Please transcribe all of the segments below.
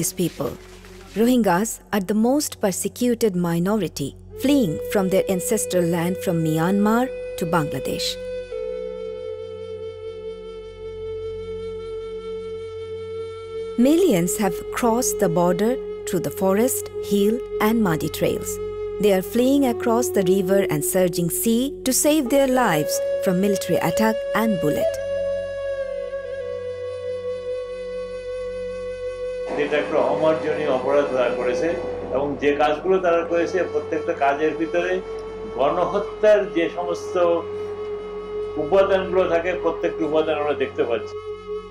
Buddhist people. Rohingyas are the most persecuted minority fleeing from their ancestral land from Myanmar to Bangladesh. Millions have crossed the border through the forest, hill, and muddy trails. They are fleeing across the river and surging sea to save their lives from military attack and bullet. করেছে এবং যে কাজগুলো তারা করেছে প্রত্যেকটা কাজের ভিতরে গণহত্যার যে সমস্ত উপাদানগুলো থাকে প্রত্যেকটি উপাদান আমরা দেখতে পাচ্ছি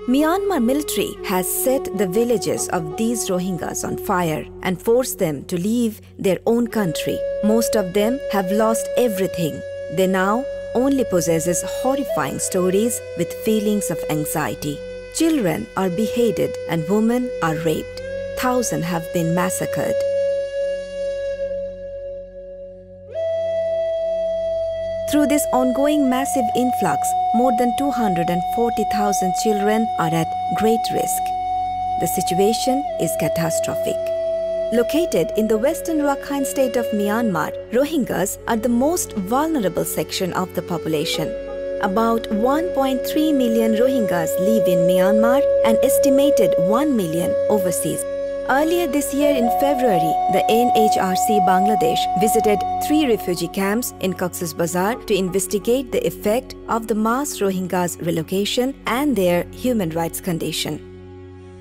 Myanmar military has set the villages of these Rohingyas on fire and forced them to leave their own country. Most of them have lost everything. They now only possesses horrifying stories with feelings of anxiety. Children are beheaded and women are raped. Thousands have been massacred. Through this ongoing massive influx, more than 240,000 children are at great risk. The situation is catastrophic. Located in the western Rakhine state of Myanmar, Rohingyas are the most vulnerable section of the population. About 1.3 million Rohingyas live in Myanmar and estimated 1 million overseas. Earlier this year in February, the NHRC Bangladesh visited three refugee camps in Cox's Bazar to investigate the effect of the mass Rohingyas relocation and their human rights condition.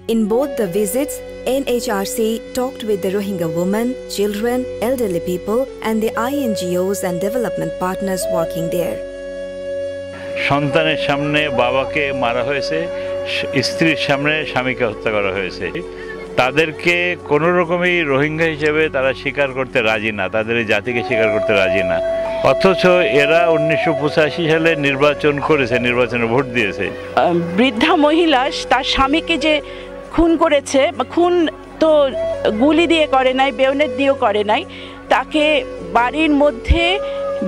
In both the visits, NHRC talked with the Rohingya women, children, elderly people, and the INGOs and development partners working there. সন্তানের সামনে বাবাকে মারা হয়েছে স্ত্রীর সামনে স্বামীকে হত্যা করা হয়েছে তাদেরকে কোনো রকমই রোহিঙ্গা হিসেবে তারা স্বীকার করতে রাজি না, তাদের এই জাতিকে স্বীকার করতে রাজি না। অথচ এরা উনিশশো পঁচাশি সালে নির্বাচন করেছে, নির্বাচনে ভোট দিয়েছে। বৃদ্ধা মহিলা তার স্বামীকে যে খুন করেছে, খুন তো গুলি দিয়ে করে নাই বেউনেট দিয়েও করে নাই, তাকে বাড়ির মধ্যে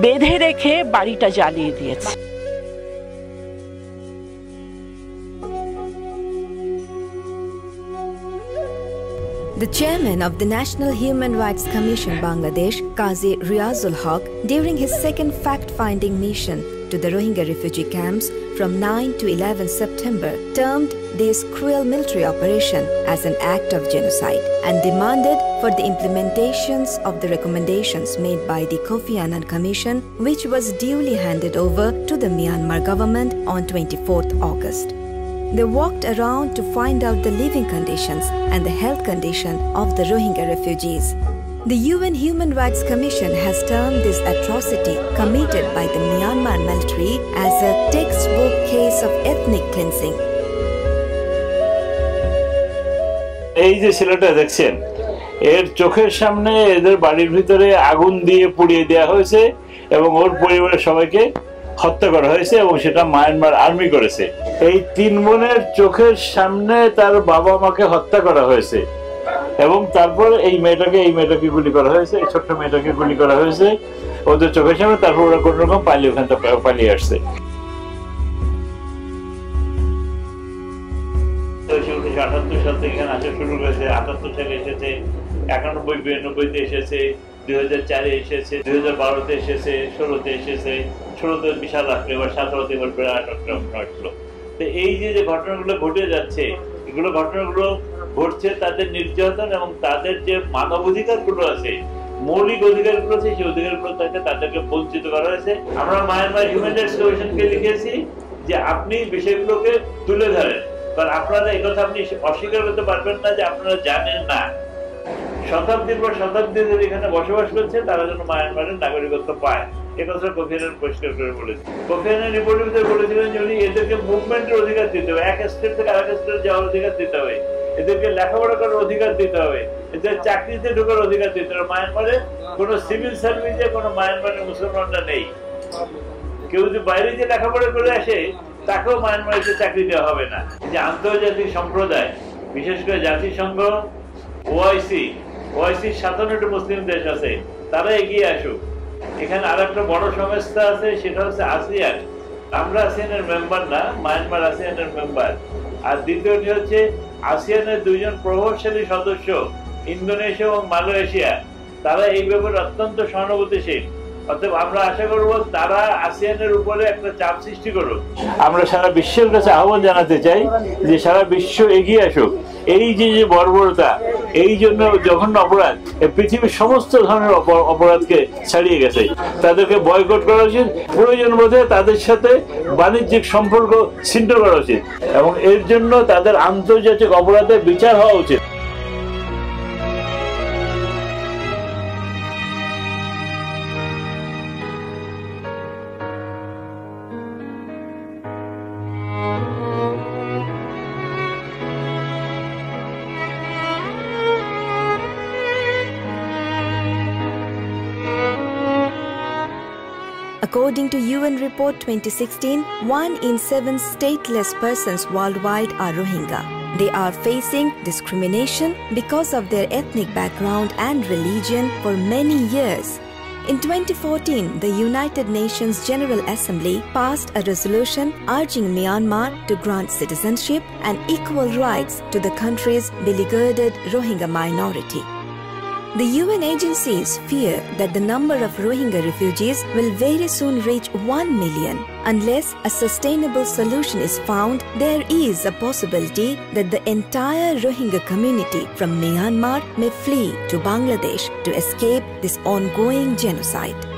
বেঁধে রেখে বাড়িটা জ্বালিয়ে দিয়েছে। The chairman of the National Human Rights Commission Bangladesh, Kazi Reazul Hoque, during his second fact-finding mission to the Rohingya refugee camps from 9 to 11 September, termed this cruel military operation as an act of genocide and demanded for the implementations of the recommendations made by the Kofi Annan Commission, which was duly handed over to the Myanmar government on 24th August. They walked around to find out the living conditions and the health condition of the Rohingya refugees. The UN Human Rights Commission has termed this atrocity committed by the Myanmar military as a textbook case of ethnic cleansing. এই যে ছেলেটা দেখছেন এর চোখের সামনে এদের বাড়ির ভিতরে আগুন দিয়ে পুড়িয়ে দেওয়া হয়েছে এবং ওর পরিবারের সবাইকে হত্যা করা হয়েছে এবং সেটা মায়ানমার আর্মি করেছে। এই তিন বোনের চোখের সামনে তার বাবা মাকে হত্যা করা হয়েছে এবং তারপর এই মেয়েটাকে এই মেয়েটাকে গুলি করা হয়েছে, এই ছোট্ট মেয়েটাকে গুলি করা হয়েছে। ওদের চোখের সামনে তারপর ওরা কোন রকম পালিয়ে ওখান থেকে পালিয়ে আসছে। আটাত্তর সাল থেকে এখানে আসা শুরু করেছে, আটাত্তর সালে এসেছে, একানব্বই, বিরানব্বইতে এসেছে, দুই হাজার চারে এসেছে, দুই হাজার বারোতে এসেছে, ষোলোতে এসেছে ষোলোতে বিশাল আসলো এবার এবার বিরাট তো এই যে যে ঘটনাগুলো ঘটে যাচ্ছে, এগুলো ঘটনাগুলো ঘটছে তাদের নির্যাতন এবং তাদের যে আছে, মৌলিক অধিকারগুলো আছে, সেই অধিকারগুলো থেকে তাদেরকে বঞ্চিত করা হয়েছে। আমরা মায়ানমার হিউম্যান রাইটস কমিশনকে লিখেছি যে আপনি বিষয়গুলোকে তুলে ধরেন। কারণ আপনারা এই কথা আপনি অস্বীকার করতে পারবেন না যে আপনারা জানেন না। শতাব্দীর পর শতাব্দী এখানে বসবাস করছে, তারা যেন মায়ানমারের নাগরিকত্ব পায়। একথা পরিষ্কার করে রিপোর্টের ভিতরে বলেছিলেন যে এদেরকে মুভমেন্টের অধিকার দিতে হবে। এক স্টেট থেকে আরেক স্টেট যাওয়ার অধিকার দিতে হবে। এদেরকে লেখাপড়া করার অধিকার দিতে হবে। এদের চাকরিতে ঢোকার অধিকার দিতে হবে। মায়ানমারে কোনো সিভিল সার্ভিসে কোনো মায়ানমারের মুসলমানরা নেই। কেউ যদি বাইরে যে লেখাপড়া করে আসে, তাকেও মায়ানমারে চাকরি দেওয়া হবে না। যে আন্তর্জাতিক সম্প্রদায়, বিশেষ করে জাতিসংঘ, ওআইসি, ওআইসির সাতান্নটি মুসলিম দেশ আছে, তারা এগিয়ে আসুক। এখানে আর একটা বড় সংস্থা আছে, সেটা হচ্ছে আসিয়ান আমরা আসিয়ানের মেম্বার না মায়ানমার আসিয়ানের মেম্বার আর দ্বিতীয়টি হচ্ছে আসিয়ানের দুইজন প্রভাবশালী সদস্য, ইন্দোনেশিয়া এবং মালয়েশিয়া। তারা এই ব্যাপারে অত্যন্ত সহানুভূতিশীল। অতএব আমরা আশা করব তারা আসিয়ানের উপরে একটা চাপ সৃষ্টি করুক। আমরা সারা বিশ্বের কাছে আহ্বান জানাতে চাই যে সারা বিশ্ব এগিয়ে আসুক। এই যে যে বর্বরতা এই জন্য যখন অপরাধ পৃথিবীর সমস্ত ধরনের অপ- অপরাধকে ছাড়িয়ে গেছে। তাদেরকে বয়কট করা উচিত। প্রয়োজন বোধে তাদের সাথে বাণিজ্যিক সম্পর্ক ছিন্ন করা উচিত। এবং এর জন্য তাদের আন্তর্জাতিক অপরাধের বিচার হওয়া উচিত। According to UN Report 2016, one in seven stateless persons worldwide are Rohingya. They are facing discrimination because of their ethnic background and religion for many years. In 2014, the United Nations General Assembly passed a resolution urging Myanmar to grant citizenship and equal rights to the country's beleaguered Rohingya minority. The UN agencies fear that the number of Rohingya refugees will very soon reach 1 million. Unless a sustainable solution is found, there is a possibility that the entire Rohingya community from Myanmar may flee to Bangladesh to escape this ongoing genocide.